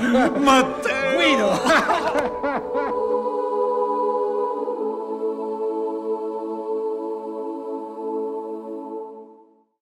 Matteo! Guido!